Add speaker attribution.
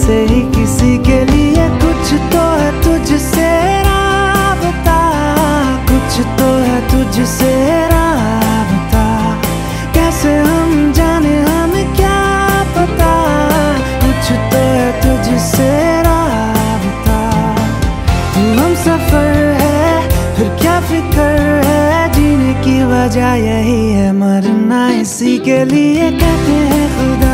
Speaker 1: जैसे ही किसी के लिए कुछ तो है तुझसे राबता। कुछ तो है तुझसे राबता। कैसे हम जाने, हमें क्या पता? कुछ तो है तुझसे राबता। तू हम सफ़र है, फिर क्या फ़िक्र है? जीने की वजह यही है, मरना इसी के लिए कहते हैं खुदा।